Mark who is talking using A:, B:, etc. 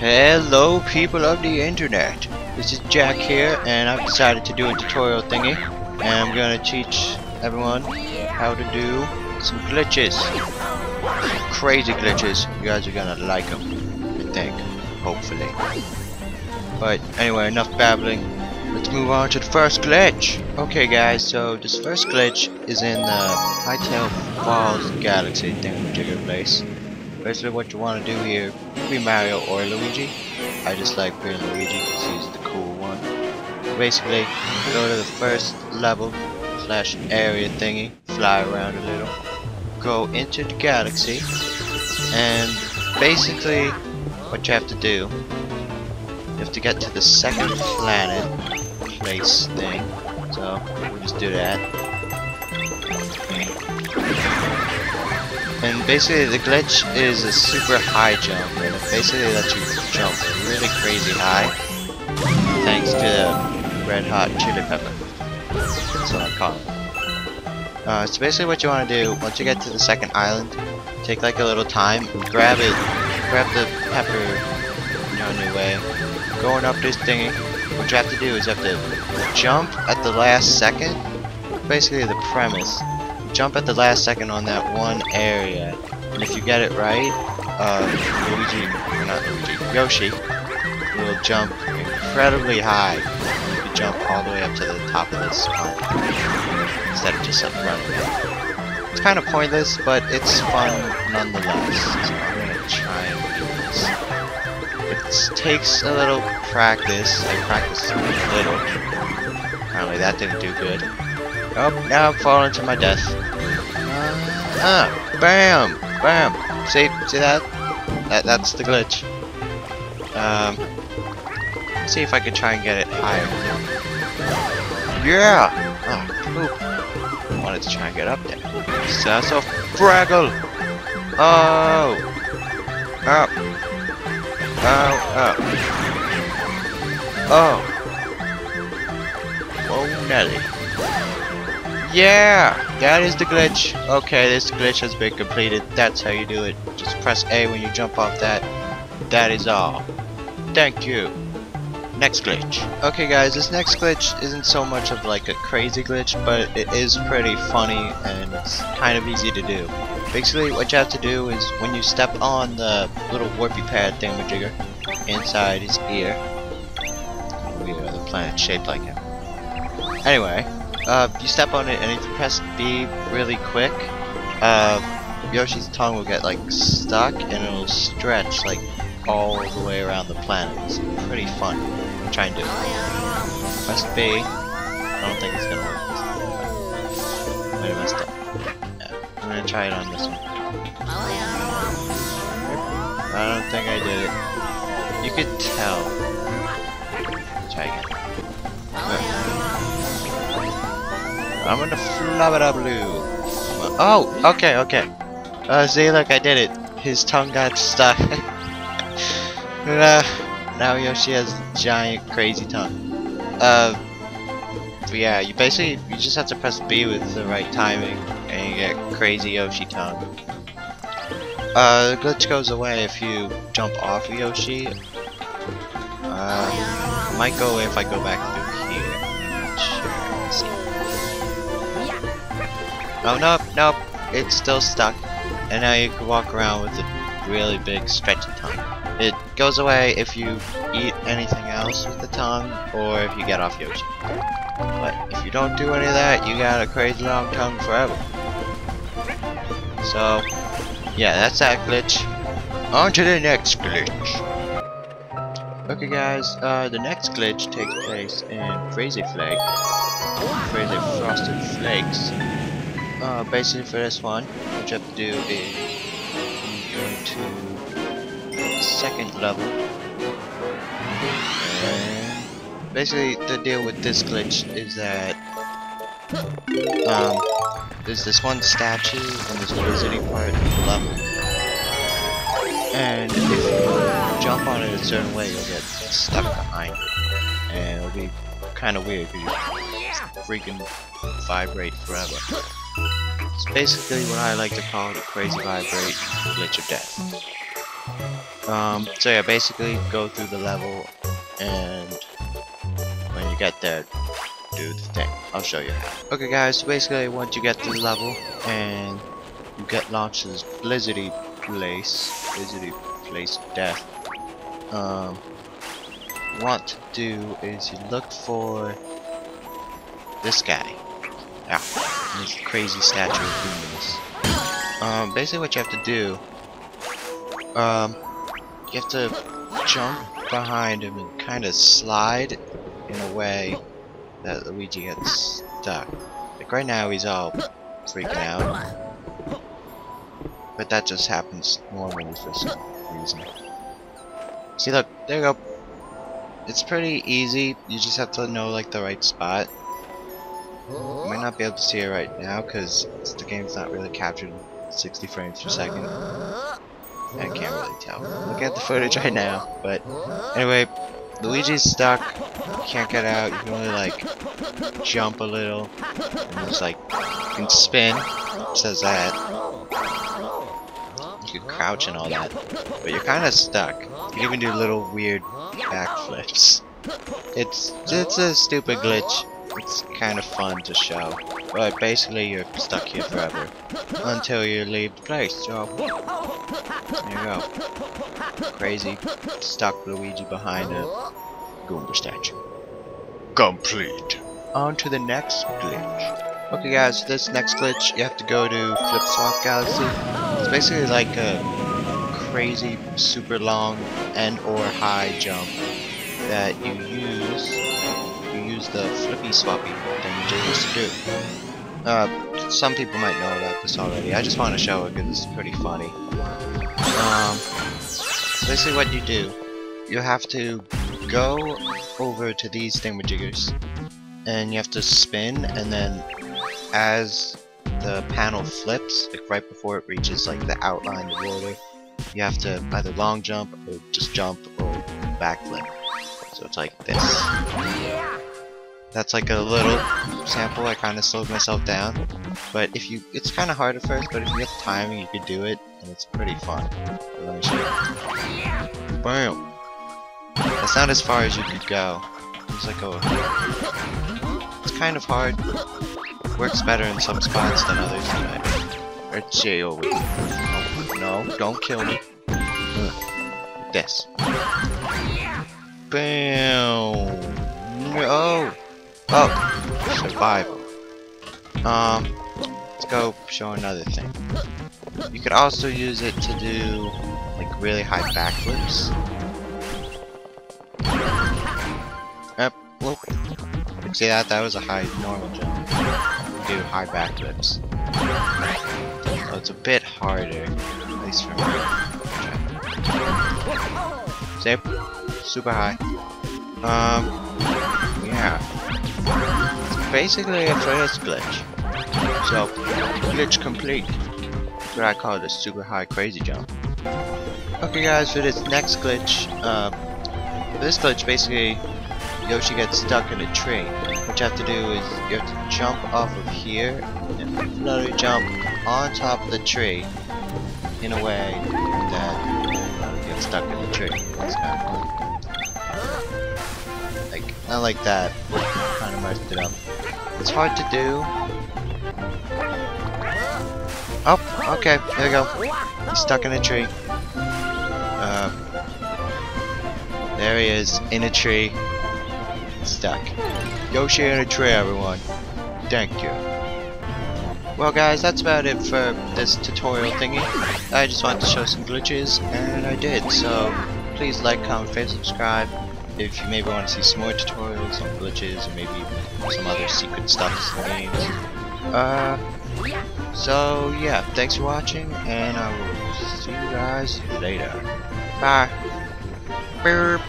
A: Hello people of the internet. This is Jack here and I've decided to do a tutorial thingy and I'm gonna teach everyone how to do some glitches. Crazy glitches. You guys are gonna like them, I think. Hopefully. But anyway, enough babbling. Let's move on to the first glitch. Okay guys, so this first glitch is in the Hightail Falls Galaxy thingamajigger place. Basically what you want to do here, be Mario or Luigi. I just like being Luigi because he's the cool one. Basically, go to the first level slash area thingy, fly around a little, go into the galaxy, and basically what you have to do, you have to get to the second planet place thing. So, we'll just do that. And basically the glitch is a super high jump and it basically lets you jump really crazy high thanks to the red hot chili pepper. That's what I call it. Uh, so basically what you want to do, once you get to the second island, take like a little time, grab it, grab the pepper you on your way, going up this thingy, what you have to do is you have to jump at the last second, basically the premise jump at the last second on that one area. And if you get it right, uh, Luigi, or not Luigi, Yoshi will jump incredibly high. You can jump all the way up to the top of this spot instead of just up running. It's kind of pointless, but it's fun nonetheless. So I'm gonna try and do this. It takes a little practice. I practiced a little. Apparently that didn't do good. Oh, now I'm falling to my death. Uh, ah, bam, bam. See, see that? That that's the glitch. Um, see if I can try and get it higher. Yeah. Oh, poop. I wanted to try and get up there. Sasso Fraggle. Oh. Up. Oh, up. Oh. Oh, Nelly. Yeah! That is the glitch. Okay, this glitch has been completed. That's how you do it. Just press A when you jump off that. That is all. Thank you. Next glitch. Okay guys, this next glitch isn't so much of like a crazy glitch, but it is pretty funny and it's kind of easy to do. Basically, what you have to do is when you step on the little warpy pad thingamajigger inside his ear, we the planet shaped like him. Anyway, uh, you step on it and if you press B really quick, uh, Yoshi's tongue will get like stuck and it'll stretch like all the way around the planet. It's pretty fun. Try and do it. Press B. I don't think it's gonna work. Might have messed up. Gonna try it on this one. I don't think I did it. You could tell. Try again. I'm gonna flubba blue. Oh, okay, okay. Uh, see, look, I did it. His tongue got stuck. uh, now Yoshi has a giant, crazy tongue. Uh, yeah, you basically, you just have to press B with the right timing, and you get crazy Yoshi tongue. Uh, the glitch goes away if you jump off of Yoshi. Uh, might go away if I go back through here. Sure, see. Oh, nope, nope. It's still stuck. And now you can walk around with a really big stretchy tongue. It goes away if you eat anything else with the tongue, or if you get off Yoshi. But if you don't do any of that, you got a crazy long tongue forever. So, yeah, that's that glitch. On to the next glitch. Okay guys, uh, the next glitch takes place in Crazy Flake. Crazy Frosted Flakes uh, basically for this one, what you have to do is go to the second level. And basically the deal with this glitch is that um, there's this one statue in this wizardy part of the level. And if you jump on it a certain way, you'll get stuck behind it. And it'll be kind of weird because you freaking vibrate forever. It's basically what I like to call the crazy vibrate glitch of death. Um, so yeah, basically go through the level and get there, do the thing. I'll show you. Okay guys, basically once you get to the level and you get launched to this blizzardy place, blizzardy place death, um, want to do is you look for this guy. Yeah, this crazy statue of Luminous. Um, basically what you have to do, um, you have to jump behind him and kind of slide in a way that Luigi gets stuck. Like right now he's all freaking out. But that just happens normally for some reason. See look, there you go. It's pretty easy, you just have to know like the right spot. You might not be able to see it right now because the game's not really captured 60 frames per second. I can't really tell. Look at the footage right now, but anyway, Luigi's stuck, can't get out, you can only like jump a little, and it's like, you can spin, it says that, you can crouch and all that, but you're kinda stuck. You can even do little weird backflips. It's, it's a stupid glitch, it's kind of fun to show. But basically you're stuck here forever. Until you leave the place, so... There you go. Crazy, stuck Luigi behind a Goomba statue. Complete. On to the next glitch. Okay guys, this next glitch, you have to go to Flip Swap Galaxy. It's basically like a crazy, super long and or high jump that you use use the flippy swappy thing used to do. Uh, some people might know about this already. I just want to show it because it's pretty funny. Um, basically what you do, you have to go over to these thingamajiggers, and you have to spin, and then as the panel flips, like right before it reaches like the outline water, you have to either long jump or just jump or backflip. So it's like this. That's like a little sample, I kind of slowed myself down. But if you, it's kind of hard at first, but if you get the timing, you can do it, and it's pretty fun. So let me show you. Boom! That's not as far as you could go. It's like a, it's kind of hard. Works better in some spots than others, but let's see over No, don't kill me. This. Bam! No! Oh. Oh, survival. Um, let's go show another thing. You could also use it to do like really high backflips. Yep, whoop. See that? That was a high normal jump. Do high backflips. So it's a bit harder, at least for me. Super high. Um, yeah basically a first glitch. So, glitch complete. What I call the super high crazy jump. Okay guys, for this next glitch, uh, this glitch basically Yoshi gets stuck in a tree. What you have to do is you have to jump off of here and another jump on top of the tree in a way that you get stuck in the tree. That's cool. Like, not like that. Kind of messed it up. It's hard to do. Oh, okay, there you go. Stuck in a tree. Uh, there he is, in a tree. Stuck. Yoshi in a tree, everyone. Thank you. Well guys, that's about it for this tutorial thingy. I just wanted to show some glitches, and I did, so please like, comment, favorite, subscribe, if you maybe want to see some more tutorials on glitches or maybe some other secret stuff in games. Uh, so yeah, thanks for watching, and I will see you guys later. Bye. Burp.